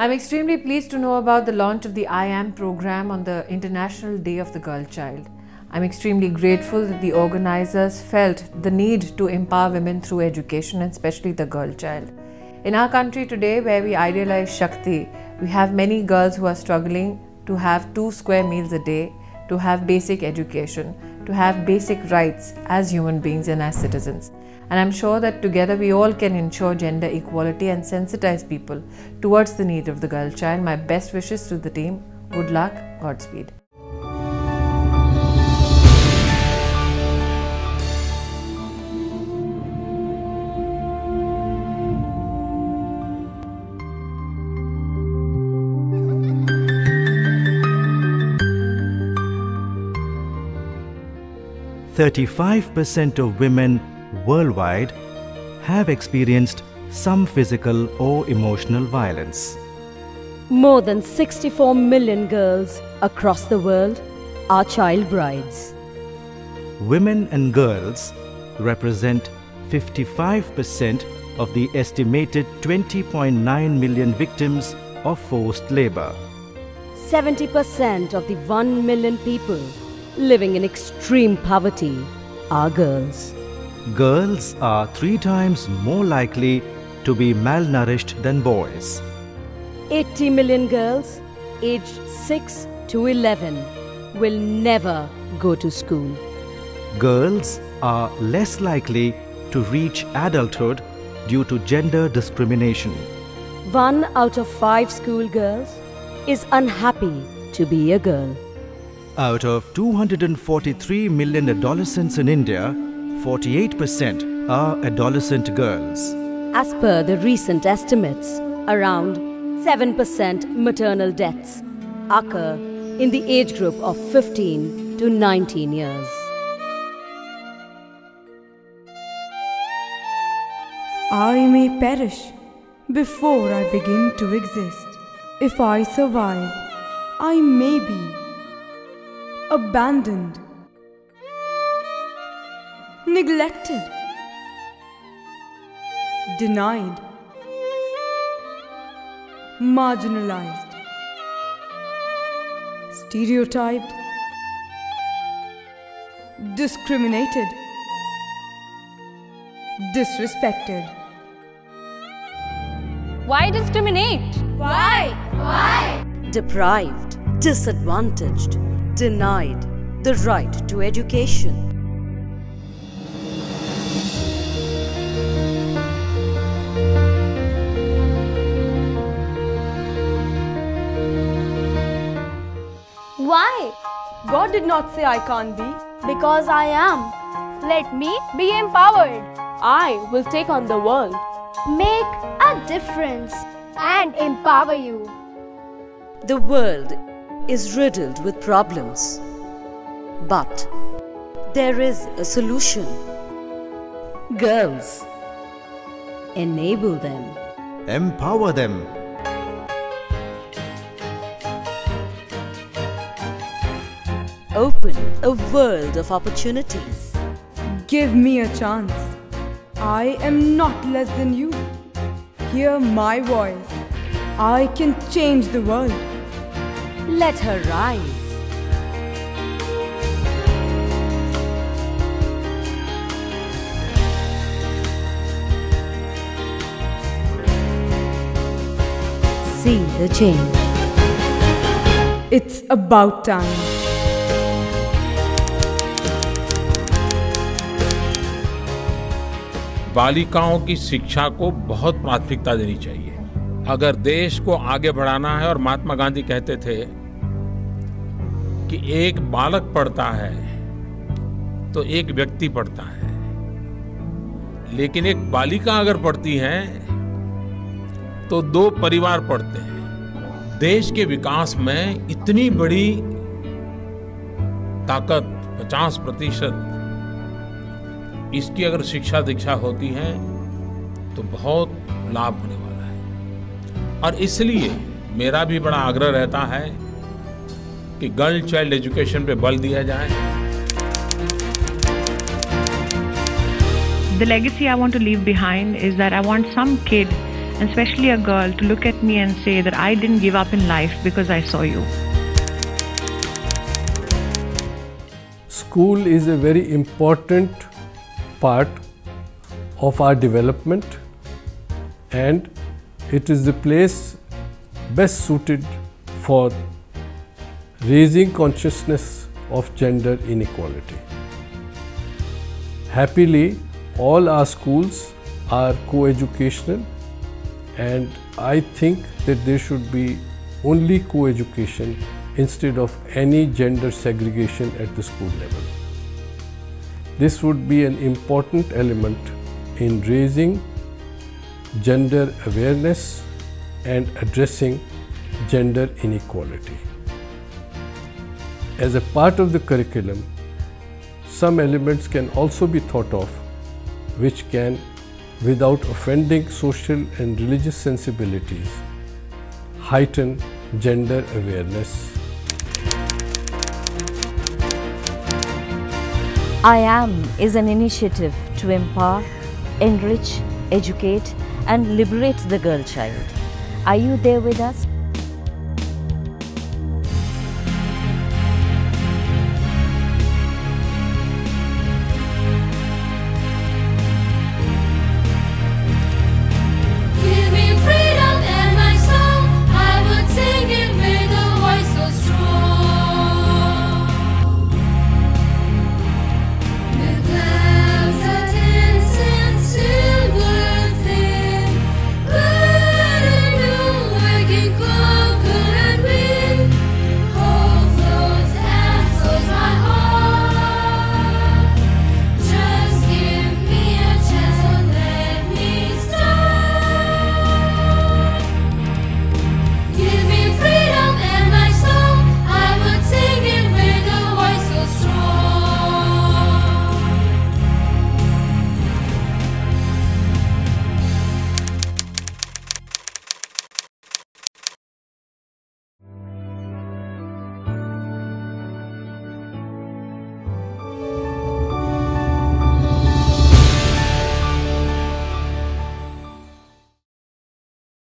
I'm extremely pleased to know about the launch of the I Am program on the International Day of the Girl Child. I'm extremely grateful that the organizers felt the need to empower women through education and especially the girl child. In our country today, where we idealize Shakti, we have many girls who are struggling to have two square meals a day, to have basic education, to have basic rights as human beings and as citizens. And I'm sure that together we all can ensure gender equality and sensitize people towards the need of the girl child. My best wishes to the team. Good luck. Godspeed. Thirty-five percent of women worldwide have experienced some physical or emotional violence. More than 64 million girls across the world are child brides. Women and girls represent 55% of the estimated 20.9 million victims of forced labor. 70% of the 1 million people living in extreme poverty are girls. Girls are three times more likely to be malnourished than boys. 80 million girls aged 6 to 11 will never go to school. Girls are less likely to reach adulthood due to gender discrimination. One out of five schoolgirls is unhappy to be a girl. Out of 243 million adolescents in India, 48% are adolescent girls. As per the recent estimates, around 7% maternal deaths occur in the age group of 15 to 19 years. I may perish before I begin to exist. If I survive, I may be abandoned, neglected, denied, marginalized, stereotyped, discriminated, disrespected. Why discriminate? Why? Why? Deprived, disadvantaged, denied the right to education. Why? God did not say I can't be. Because I am. Let me be empowered. I will take on the world. Make a difference and empower you. The world is riddled with problems. But there is a solution. Girls, enable them. Empower them. Open a world of opportunities. Give me a chance. I am not less than you. Hear my voice. I can change the world. Let her rise. See the change. It's about time. बालिकाओं की शिक्षा को बहुत प्राथमिकता देनी चाहिए अगर देश को आगे बढ़ाना है और महात्मा गांधी कहते थे कि एक बालक पढ़ता है तो एक व्यक्ति पढ़ता है। लेकिन एक बालिका अगर पढ़ती है तो दो परिवार पढ़ते हैं। देश के विकास में इतनी बड़ी ताकत 50 प्रतिशत, इसकी अगर शिक्षा दीक्षा होती है तो बहुत लाभ होने वाला है। और इसलिए मेरा भी बड़ा आग्रह रहता है कि गर्ल चाइल्ड एजुकेशन पे बल दिया जाए The legacy I want to leave behind is that I want some kid and especially a girl, to look at me and say that I didn't give up in life because I saw you. School is a very important part of our development and it is the place best suited for raising consciousness of gender inequality. Happily, all our schools are co-educational and I think that there should be only co-education instead of any gender segregation at the school level. This would be an important element in raising gender awareness and addressing gender inequality. As a part of the curriculum, some elements can also be thought of which can, without offending social and religious sensibilities, heighten gender awareness. I Am is an initiative to empower, enrich, educate and liberate the girl child. Are you there with us?